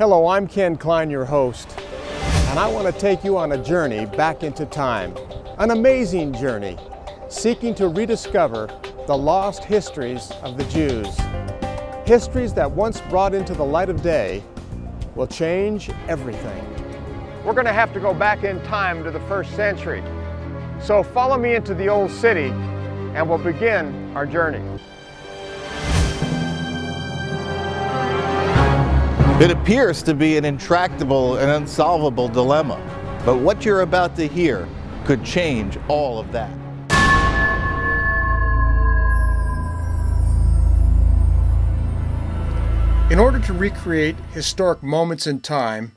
Hello, I'm Ken Klein, your host, and I want to take you on a journey back into time. An amazing journey, seeking to rediscover the lost histories of the Jews. Histories that once brought into the light of day will change everything. We're going to have to go back in time to the first century. So follow me into the old city and we'll begin our journey. It appears to be an intractable and unsolvable dilemma, but what you're about to hear could change all of that. In order to recreate historic moments in time,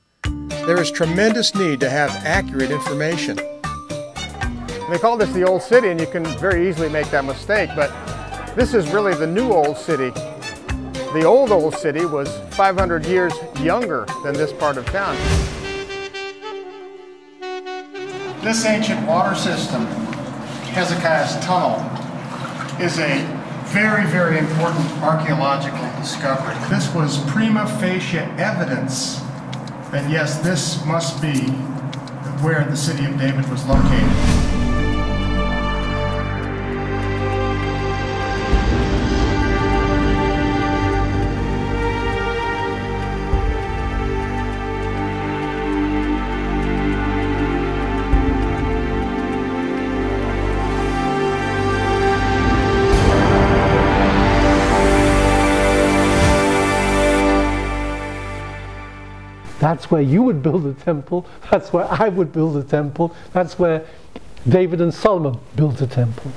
there is tremendous need to have accurate information. They call this the Old City, and you can very easily make that mistake, but this is really the new Old City the old Old City was 500 years younger than this part of town. This ancient water system, Hezekiah's Tunnel, is a very, very important archaeological discovery. This was prima facie evidence that yes, this must be where the city of David was located. That's where you would build a temple. That's where I would build a temple. That's where David and Solomon built a temple.